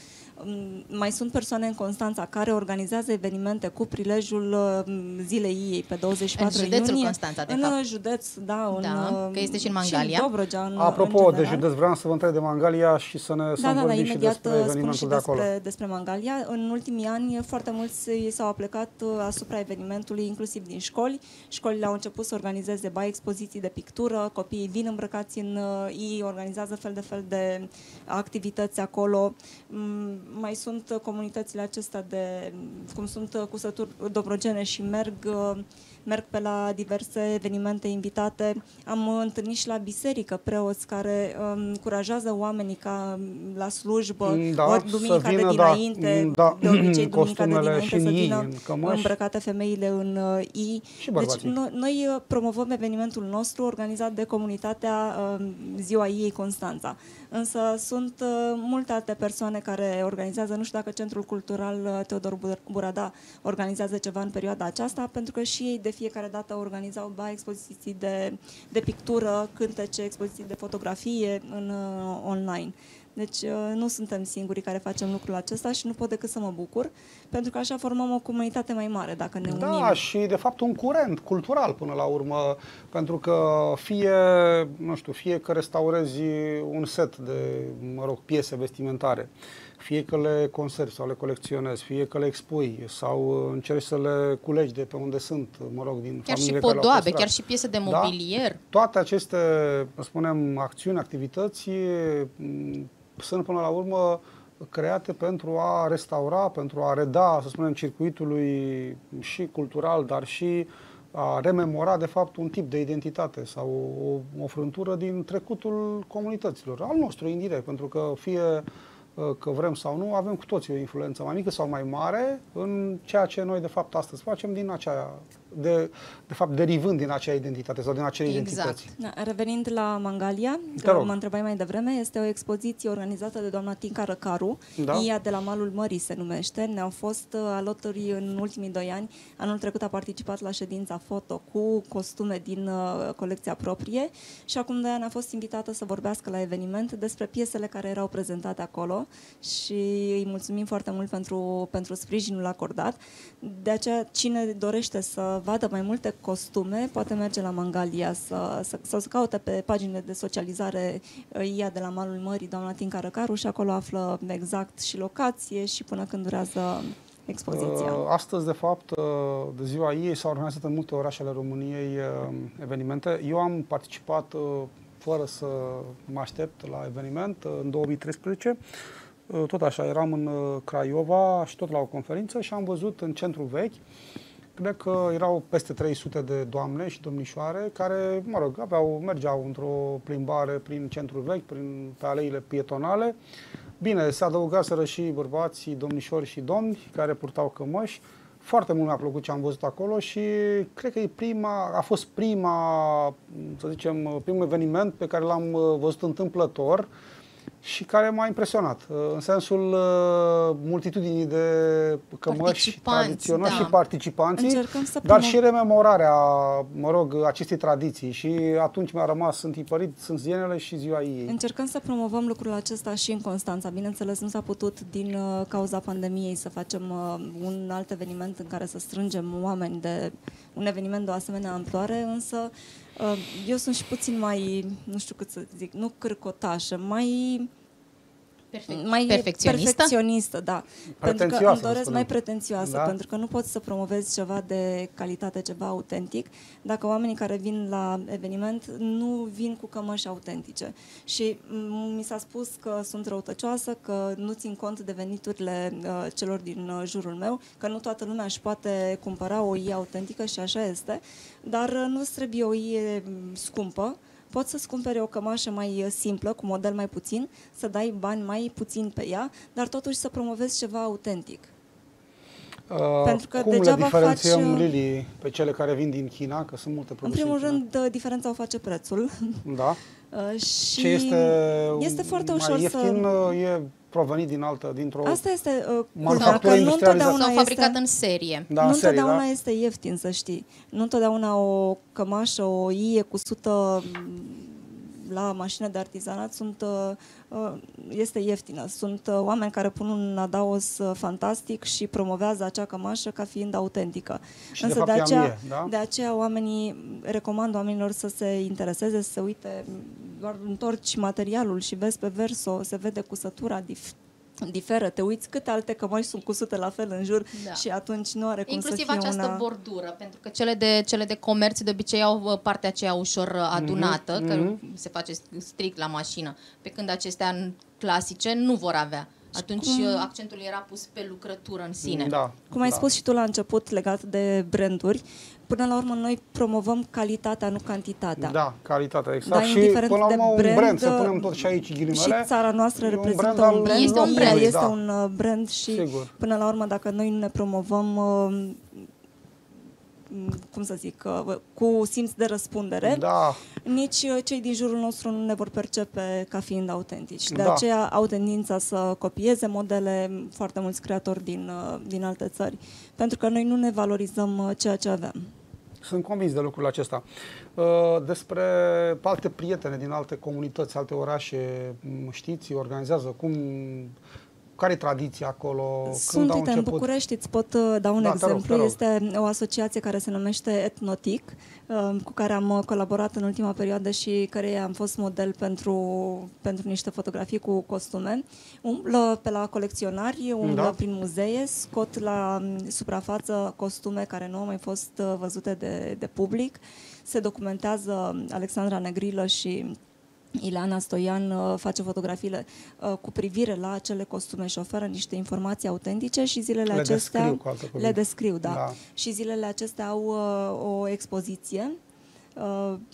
mai sunt persoane în Constanța care organizează evenimente cu prilejul uh, zilei ei pe 24 în județul iunie. Constanța, de în fapt. județ, da, în, da, că este și în Mangalia. Și în Dobrogea, în, Apropo în de județ, vreau să vă întreb de Mangalia și să ne da, să da, da, și despre uh, evenimentul și de acolo. Despre, despre Mangalia. În ultimii ani foarte mulți ei s-au aplicat asupra evenimentului, inclusiv din școli. Școlile au început să organizeze ba expoziții de pictură, copiii vin îmbrăcați în uh, ei, organizează fel de fel de activități acolo. Mm, mai sunt comunitățile acestea de, cum sunt cusături dobrogene și merg uh, merg pe la diverse evenimente invitate. Am întâlnit și la biserică preoți care um, încurajează oamenii ca la slujbă, mm, da, ori duminica vină, de dinainte, da, da, de obicei <clears throat> duminica de dinainte să vină îmbrăcate femeile în uh, i. Și deci no, noi uh, promovăm evenimentul nostru organizat de comunitatea uh, Ziua Iei Constanța. Însă sunt uh, multe alte persoane care organizează, nu știu dacă Centrul Cultural uh, Teodor Burada organizează ceva în perioada aceasta, pentru că și ei de fiecare dată organizau ba expoziții de, de pictură, cântece, expoziții de fotografie în uh, online. Deci uh, nu suntem singurii care facem lucrul acesta și nu pot decât să mă bucur, pentru că așa formăm o comunitate mai mare dacă ne da, unim. Da, și de fapt un curent cultural până la urmă, pentru că fie, nu știu, fie că restaurezi un set de, mă rog, piese vestimentare, fie că le conservi sau le colecționezi, fie că le expui sau încerci să le culegi de pe unde sunt, mă rog, din chiar și podoabe, chiar și piese de da? mobilier. Da? Toate aceste, spunem, acțiuni, activități sunt până la urmă create pentru a restaura, pentru a reda, să spunem, circuitului și cultural, dar și a rememora, de fapt, un tip de identitate sau o, o frântură din trecutul comunităților, al nostru, indirect, pentru că fie că vrem sau nu, avem cu toții o influență mai mică sau mai mare în ceea ce noi, de fapt, astăzi facem din acea de, de fapt, derivând din acea identitate sau din acele exact. identități. Da, revenind la Mangalia, mă întrebai mai devreme, este o expoziție organizată de doamna Tinca Răcaru, da? Ea de la Malul Mării se numește. Ne-au fost uh, alături în ultimii doi ani. Anul trecut a participat la ședința foto cu costume din uh, colecția proprie și acum doi ani a fost invitată să vorbească la eveniment despre piesele care erau prezentate acolo și îi mulțumim foarte mult pentru, pentru sprijinul acordat. De aceea, cine dorește să vadă mai multe costume, poate merge la Mangalia să, să, să, să caute pe paginile de socializare uh, ea de la Malul Mării, doamna Tinca Răcaru, și acolo află exact și locație și până când durează expoziția. Uh, astăzi, de fapt, uh, de ziua ei s-au organizat în multe orașe ale României evenimente. Eu am participat fără să mă aștept la eveniment în 2013. Tot așa, eram în Craiova și tot la o conferință și am văzut în centru vechi cred că erau peste 300 de doamne și domnișoare care, mă rog, aveau, mergeau într-o plimbare prin centrul vechi, prin, pe aleile pietonale. Bine, se adăugaseră și bărbații, domnișori și domni care purtau cămăși. Foarte mult mi-a plăcut ce am văzut acolo și cred că e prima, a fost prima, să zicem, primul eveniment pe care l-am uh, văzut întâmplător și care m-a impresionat, uh, în sensul uh, multitudinii de cămăși tradiționali da. și participanții, dar și rememorarea, mă rog, acestei tradiții și atunci mi-a rămas, sunt tipărit, sunt zienele și ziua ei. Încercăm să promovăm lucrul acesta și în Constanța. Bineînțeles, nu s-a putut din uh, cauza pandemiei să facem un alt eveniment în care să strângem oameni de un eveniment de o asemenea amploare, însă eu sunt și puțin mai, nu știu cât să zic, nu cârcotașă, mai Perfect. mai perfecționistă? perfecționistă, da. Pentru că îmi doresc mai pretențioasă, da? pentru că nu poți să promovezi ceva de calitate, ceva autentic, dacă oamenii care vin la eveniment nu vin cu cămăși autentice. Și mi s-a spus că sunt răutăcioasă, că nu țin cont de veniturile uh, celor din uh, jurul meu, că nu toată lumea își poate cumpăra o ie autentică și așa este, dar uh, nu trebuie o ie scumpă, poți să-ți cumpere o cămașă mai uh, simplă, cu model mai puțin, să dai bani mai puțin pe ea, dar totuși să promovezi ceva autentic. Uh, Pentru că cum degeaba le diferențiem, faci... Uh, Lili, pe cele care vin din China, că sunt multe produse În primul rând, uh, diferența o face prețul. Da. <laughs> Uh, și Ce este, este foarte ușor ieftin, să... e provenit din altă, dintr-o Asta este uh, manufactură nu întotdeauna Sau fabricat este, în serie. Da, nu în serie, întotdeauna da? este ieftin, să știi. Nu întotdeauna o cămașă, o ie cu sută la mașină de artizanat sunt, uh, uh, este ieftină. Sunt uh, oameni care pun un adaos fantastic și promovează acea cămașă ca fiind autentică. Și Însă de, fapt de, aceea, mie, da? de aceea oamenii recomand oamenilor să se intereseze, să se uite, doar întorci materialul și vezi pe verso, se vede cusătura dif- diferă, te uiți câte alte cămăși sunt cusute la fel în jur da. și atunci nu are cum Inclusiv să fie această una... bordură, pentru că cele de, cele de comerț de obicei au uh, partea aceea ușor uh, adunată, mm-hmm. că mm-hmm. se face strict la mașină, pe când acestea clasice nu vor avea. Atunci cum... Uh, accentul era pus pe lucrătură în sine. Da, cum ai da. spus și tu la început legat de branduri, până la urmă noi promovăm calitatea, nu cantitatea. Da, calitatea, exact. Da, și până la urmă un brand, brand, să punem tot și aici ghilimele. Și țara noastră reprezintă un brand, un brand, este un brand, este da. un uh, brand și Sigur. până la urmă dacă noi nu ne promovăm uh, cum să zic, uh, cu simț de răspundere, da. nici cei din jurul nostru nu ne vor percepe ca fiind autentici. De da. aceea au tendința să copieze modele foarte mulți creatori din, din alte țări, pentru că noi nu ne valorizăm ceea ce avem. Sunt convins de lucrul acesta. Uh, despre alte prietene din alte comunități, alte orașe, știți, organizează cum care e tradiția acolo? Sunt, uite, în București, îți pot uh, da un da, exemplu. Te rog, te rog. Este o asociație care se numește Etnotic, uh, cu care am colaborat în ultima perioadă și care am fost model pentru, pentru niște fotografii cu costume. Umblă pe la colecționari, umblă da. prin muzee, scot la um, suprafață costume care nu au mai fost uh, văzute de, de public. Se documentează Alexandra Negrilă și Ileana Stoian uh, face fotografiile uh, cu privire la acele costume și oferă niște informații autentice și zilele le acestea descriu, le descriu, da. da. Și zilele acestea au uh, o expoziție Uh,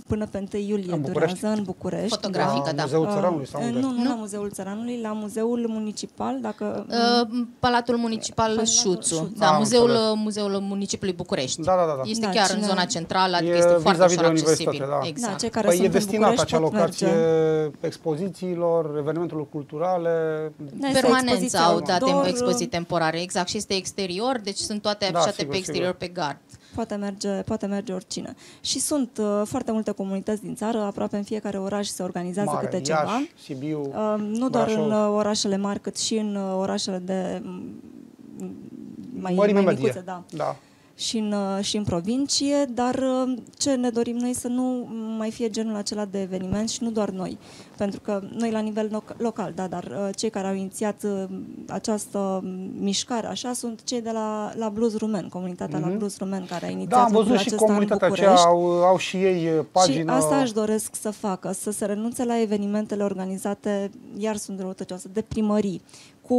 până pe 1 iulie în durează în București. Fotografică, da. Muzeul Țăranului sau uh, unde? Nu, nu, la Muzeul Țăranului, la Muzeul Municipal, dacă... Uh, Palatul Municipal Palatul Șuțu, da, ah, Muzeul, Muzeul Municipiului București. Da, da, da. da. Este da, chiar cine... în zona centrală, adică este foarte ușor accesibil. Da. Exact. Da, cei care păi sunt e destinată acea locație expozițiilor, evenimentelor culturale. Da, Permanență au dat expoziții temporare, exact, și este exterior, deci sunt toate da, afișate pe exterior, pe gard poate merge, poate merge oricine. Și sunt uh, foarte multe comunități din țară, aproape în fiecare oraș se organizează Mare, câte Iași, ceva. Sibiu, uh, nu doar în uh, orașele mari, cât și în uh, orașele de mm, mai, mai micuțe, da. da și în, uh, și în provincie, dar uh, ce ne dorim noi să nu mai fie genul acela de eveniment și nu doar noi. Pentru că noi la nivel local, da, dar uh, cei care au inițiat această mișcare așa sunt cei de la, la Blues Rumen, comunitatea mm-hmm. la mhm. Blues Rumen care a inițiat Da, am văzut și comunitatea aceea, au, au și ei pagină. Și asta își doresc să facă, să se renunțe la evenimentele organizate, iar sunt răutăcioase, de primării, cu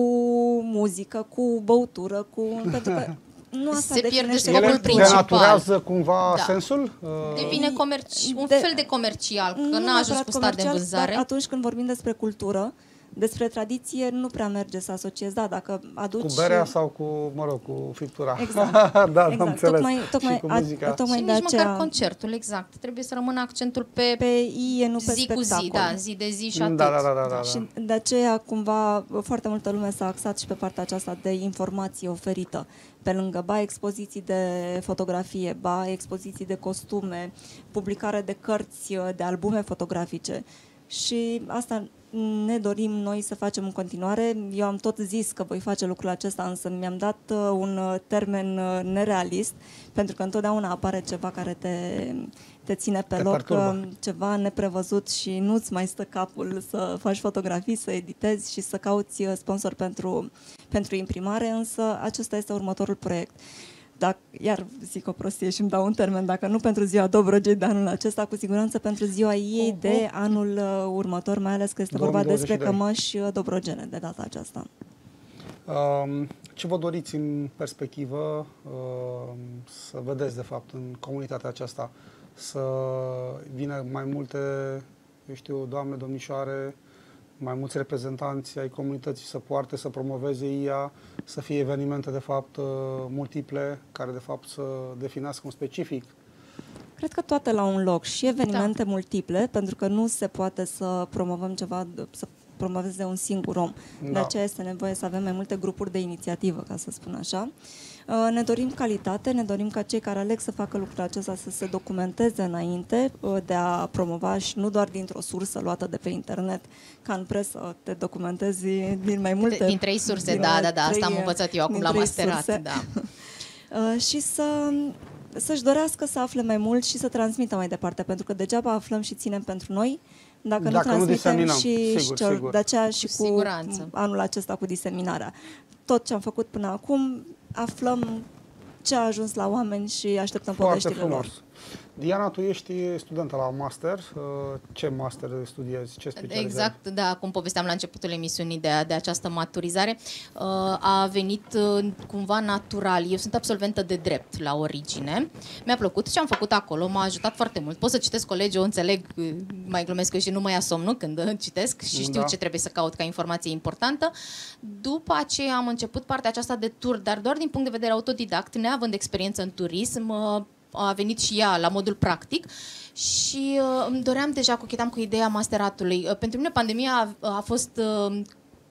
muzică, cu băutură, cu... <laughs> pentru că nu asta se pierde scopul principal. denaturează cumva da. sensul? Devine comerci, un de, fel de comercial, că n-a ajuns cu stat de vânzare. atunci când vorbim despre cultură, despre tradiție nu prea merge să asociezi, da, dacă aduci... Cu berea sau cu, mă rog, cu friptura. Exact, <laughs> da, exact. înțeles. Tocmai, tocmai, și cu muzica. A, tocmai și de nici aceea... măcar concertul, exact. Trebuie să rămână accentul pe, pe ie, nu pe zi spectacol. cu zi, da, zi de zi și da, atât. Da, da, da, da, da. Și de aceea, cumva, foarte multă lume s-a axat și pe partea aceasta de informație oferită. Pe lângă, ba, expoziții de fotografie, ba, expoziții de costume, publicare de cărți, de albume fotografice. Și asta ne dorim noi să facem în continuare. Eu am tot zis că voi face lucrul acesta, însă mi-am dat uh, un uh, termen uh, nerealist, pentru că întotdeauna apare ceva care te, te ține pe, te loc, perturbă. ceva neprevăzut și nu-ți mai stă capul să faci fotografii, să editezi și să cauți sponsor pentru, pentru imprimare, însă acesta este următorul proiect dacă, iar zic o prostie și îmi dau un termen, dacă nu pentru ziua Dobrogei de anul acesta, cu siguranță pentru ziua ei de anul uh, următor, mai ales că este vorba despre cămăși uh, dobrogene de data aceasta. Um, ce vă doriți în perspectivă uh, să vedeți, de fapt, în comunitatea aceasta? Să vină mai multe, eu știu, doamne, domnișoare, mai mulți reprezentanți ai comunității să poarte, să promoveze IA, să fie evenimente, de fapt, uh, multiple, care, de fapt, să definească un specific. Cred că toate la un loc și evenimente da. multiple, pentru că nu se poate să promovăm ceva, să promoveze un singur om. Da. De aceea este nevoie să avem mai multe grupuri de inițiativă, ca să spun așa. Uh, ne dorim calitate, ne dorim ca cei care aleg să facă lucrul acesta să se documenteze înainte uh, de a promova și nu doar dintr-o sursă luată de pe internet, ca în presă te documentezi din mai multe... Din trei surse, din da, da, da, asta am învățat eu acum la masterat. Surse. Da. <laughs> Uh, și să să-și dorească să afle mai mult și să transmită mai departe, pentru că degeaba aflăm și ținem pentru noi, dacă, dacă nu transmitem nu și, sigur, și sigur. de aceea și cu, cu siguranță. anul acesta cu diseminarea. Tot ce am făcut până acum, aflăm ce a ajuns la oameni și așteptăm Foarte poveștile frumos. lor. Diana, tu ești studentă la master. Uh, ce master studiezi? Ce specializare? Exact, da, cum povesteam la începutul emisiunii de, de această maturizare, uh, a venit uh, cumva natural. Eu sunt absolventă de drept la origine. Mi-a plăcut ce am făcut acolo, m-a ajutat foarte mult. Pot să citesc colegi, eu înțeleg, mai glumesc eu și nu mai ia somnul când citesc și știu da. ce trebuie să caut ca informație importantă. După aceea am început partea aceasta de tur, dar doar din punct de vedere autodidact, neavând experiență în turism, a venit și ea la modul practic și uh, îmi doream deja, cochetam cu ideea masteratului. Uh, pentru mine pandemia a, a fost uh,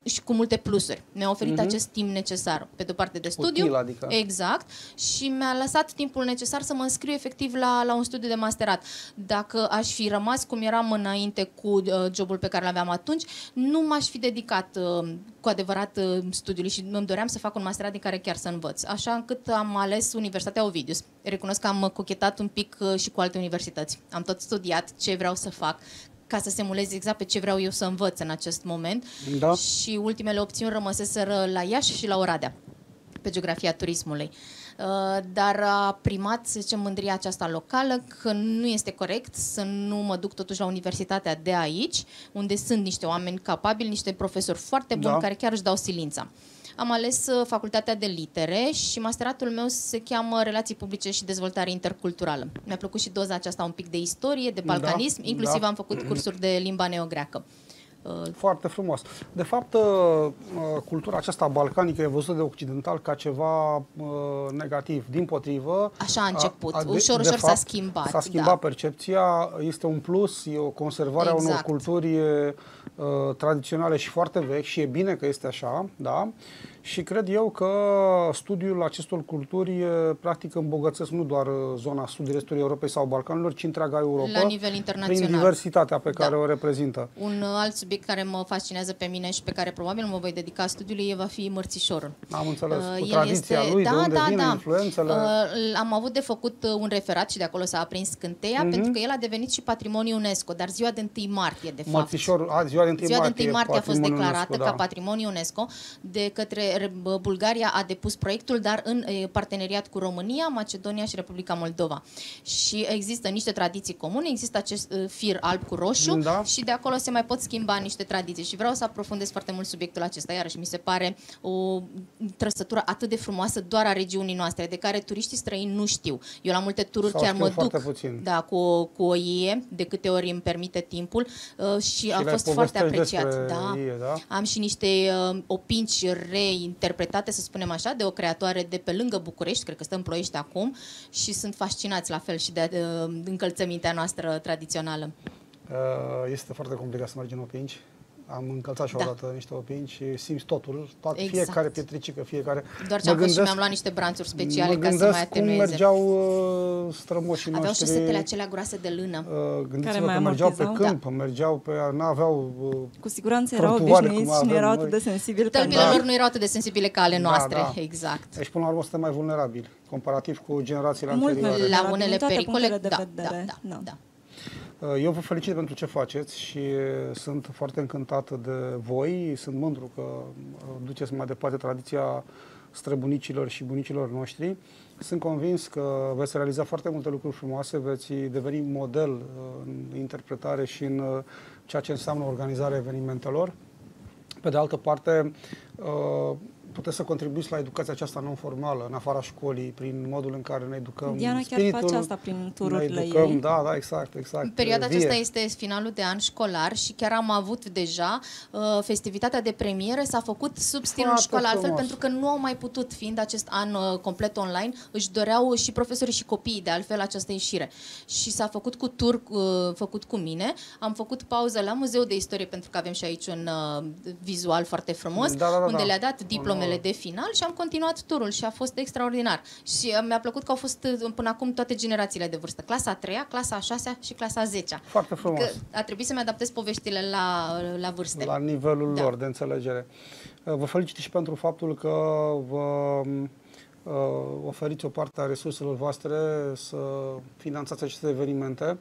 și cu multe plusuri. Mi-a oferit uh-huh. acest timp necesar, pe de-o parte de studiu. Util, adică. Exact. Și mi-a lăsat timpul necesar să mă înscriu efectiv la, la un studiu de masterat. Dacă aș fi rămas cum eram înainte cu uh, jobul pe care l-aveam atunci, nu m-aș fi dedicat uh, cu adevărat uh, studiului și îmi doream să fac un masterat din care chiar să învăț. Așa încât am ales Universitatea Ovidius. Recunosc că am cochetat un pic uh, și cu alte universități. Am tot studiat ce vreau să fac, ca să simulez exact pe ce vreau eu să învăț în acest moment. Da. Și ultimele opțiuni rămăseseră la Iași și la Oradea, pe geografia turismului. Dar a primat, să zicem, mândria aceasta locală că nu este corect să nu mă duc totuși la universitatea de aici, unde sunt niște oameni capabili, niște profesori foarte buni da. care chiar își dau silința. Am ales uh, facultatea de litere și masteratul meu se cheamă Relații publice și dezvoltare interculturală. Mi-a plăcut și doza aceasta un pic de istorie, de da, balcanism, da, inclusiv da. am făcut cursuri de limba neogreacă. Uh, Foarte frumos. De fapt, uh, cultura aceasta balcanică e văzută de occidental ca ceva negativ. Din potrivă... Așa a început. A, a de, ușor, ușor s-a schimbat. S-a schimbat da. percepția. Este un plus, e o conservare exact. a unor culturi uh, tradiționale și foarte vechi și e bine că este așa, da? Și cred eu că studiul acestor culturi practic îmbogățesc nu doar zona sud-estului Europei sau Balcanilor, ci întreaga Europa. La nivel internațional. Prin diversitatea pe care da. o reprezintă. Un alt subiect care mă fascinează pe mine și pe care probabil mă voi dedica studiului va fi mărțișorul. Am înțeles. Uh, cu tradiția este... lui, da, de unde da, vine da. influențele. Uh, am avut de făcut un referat și de acolo s-a aprins scânteia, mm-hmm. pentru că el a devenit și patrimoniu UNESCO, dar ziua de 1 martie, de fapt. Mărțișorul, a, ziua de 1 ziua martie, de 1 martie a fost declarată UNESCO, da. ca patrimoniu UNESCO de către Bulgaria a depus proiectul, dar în parteneriat cu România, Macedonia și Republica Moldova. Și există niște tradiții comune, există acest fir alb cu roșu da. și de acolo se mai pot schimba niște tradiții. Și vreau să aprofundez foarte mult subiectul acesta, iarăși mi se pare o trăsătură atât de frumoasă doar a regiunii noastre, de care turiștii străini nu știu. Eu la multe tururi chiar mă duc da, cu, o, cu o ie, de câte ori îmi permite timpul uh, și, și a fost foarte apreciat. Da. Ie, da? Am și niște uh, opinci reinterpretate interpretate, să spunem așa, de o creatoare de pe lângă București, cred că stă în Ploiești acum, și sunt fascinați la fel și de uh, încălțămintea noastră tradițională. Uh, este foarte complicat să mergi în Opinci. Am încălțat și da. odată niște opinii și simți totul, toată, exact. fiecare pietricică, fiecare... Doar ce am fost și mi-am luat niște branțuri speciale ca să mai atenueze. cum mergeau uh, strămoșii Aveau noștri. Aveau șosetele acelea groase de lână. Uh, gândiți-vă că mergeau pe câmp, da. mergeau pe... n-aveau uh, Cu siguranță erau obișnuiți și nu erau atât de sensibili. Tălpile da. lor nu erau atât de sensibile ca ale da, noastre, da, da. <laughs> exact. Deci până la urmă suntem mai vulnerabili, comparativ cu generațiile Mult anterioare. La unele pericole, da, da, da, da, da. Eu vă felicit pentru ce faceți și sunt foarte încântat de voi. Sunt mândru că uh, duceți mai departe tradiția străbunicilor și bunicilor noștri. Sunt convins că veți realiza foarte multe lucruri frumoase, veți deveni model uh, în interpretare și în uh, ceea ce înseamnă organizarea evenimentelor. Pe de altă parte, puteți să contribuiți la educația aceasta non-formală, în afara școlii, prin modul în care ne educăm Diana spiritul, chiar face asta prin tururile educăm, ei. Da, da, exact, exact. Perioada vie. aceasta este finalul de an școlar și chiar am avut deja uh, festivitatea de premieră s-a făcut sub stilul școlar, altfel pentru că nu au mai putut, fiind acest an uh, complet online, își doreau și profesorii și copiii de altfel această ieșire. Și s-a făcut cu tur uh, făcut cu mine, am făcut pauză la Muzeul de Istorie pentru că avem și aici un uh, vizual foarte frumos, da, da, da, unde da. le-a dat diplome diplomele de final și am continuat turul și a fost extraordinar. Și uh, mi-a plăcut că au fost uh, până acum toate generațiile de vârstă. Clasa a treia, clasa a șasea și clasa a zecea. Foarte frumos. Adică a trebuit să-mi adaptez poveștile la, la vârste. La nivelul da. lor de înțelegere. Uh, vă felicit și pentru faptul că vă oferiți o parte a resurselor voastre să finanțați aceste evenimente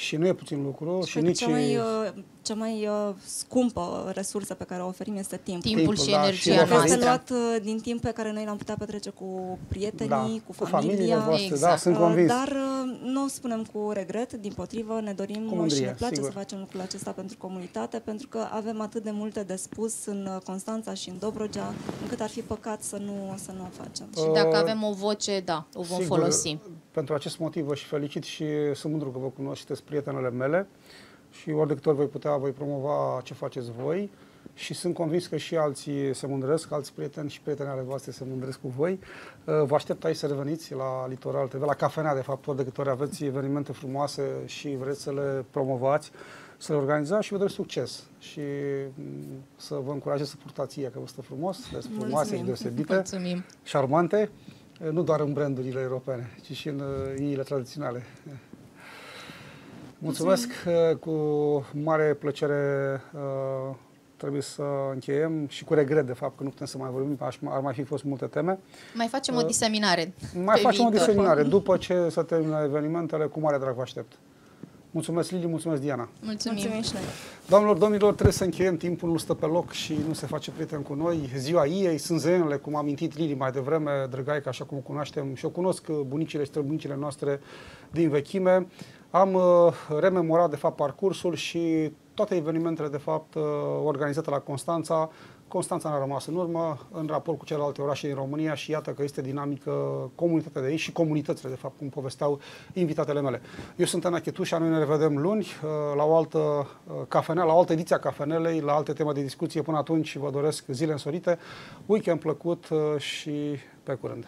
și nu e puțin lucru. Și, și nici... cea mai, uh, cea mai uh, scumpă resursă pe care o oferim este timpul. Timpul, timpul și da, energia și Este luat uh, din timp pe care noi l-am putea petrece cu prietenii, da, cu, cu familia. Voastre, da, exact. da, sunt convins. Dar uh, nu o spunem cu regret, din potrivă, ne dorim Comandrie, și ne place sigur. să facem lucrul acesta pentru comunitate, pentru că avem atât de multe de spus în uh, Constanța și în Dobrogea, încât ar fi păcat să nu, să nu o facem. Și dacă avem o voce, da, o vom sigur, folosi. Pentru acest motiv vă și felicit și sunt mândru că vă cunoașteți prietenele mele și ori de câte ori voi putea, voi promova ce faceți voi și sunt convins că și alții se mândresc, alți prieteni și prieteni ale voastre se mândresc cu voi. Uh, vă aștept aici să reveniți la Litoral TV, la cafenea, de fapt, ori de câte ori aveți evenimente frumoase și vreți să le promovați, să le organizați și vă doresc succes și mm, să vă încurajez să purtați ea, că vă stă frumos, sunt frumoase și deosebite, Mulțumim. șarmante, nu doar în brandurile europene, ci și în uh, iile tradiționale. Mulțumesc, Mulțumim. Uh, cu mare plăcere uh, trebuie să încheiem și cu regret de fapt că nu putem să mai vorbim, ar mai fi fost multe teme. Mai facem o diseminare Mai facem viitor. o diseminare. După ce să termină evenimentele, cu mare drag vă aștept. Mulțumesc, Lili, mulțumesc, Diana. Mulțumim. Mulțumim și noi. Doamnelor, domnilor, trebuie să încheiem, timpul nu stă pe loc și nu se face prieten cu noi. Ziua ei, sunt zenele, cum am mintit Lili mai devreme, drăgaica, așa cum o cunoaștem și o cunosc bunicile și străbunicile noastre din vechime. Am uh, rememorat, de fapt, parcursul și toate evenimentele, de fapt, uh, organizate la Constanța, Constanța n-a rămas în urmă în raport cu celelalte orașe din România și iată că este dinamică comunitatea de aici și comunitățile, de fapt, cum povesteau invitatele mele. Eu sunt Ana Chetușa, noi ne revedem luni uh, la o altă uh, cafenea, la o altă ediție a cafenelei, la alte teme de discuție. Până atunci vă doresc zile însorite, weekend plăcut uh, și pe curând.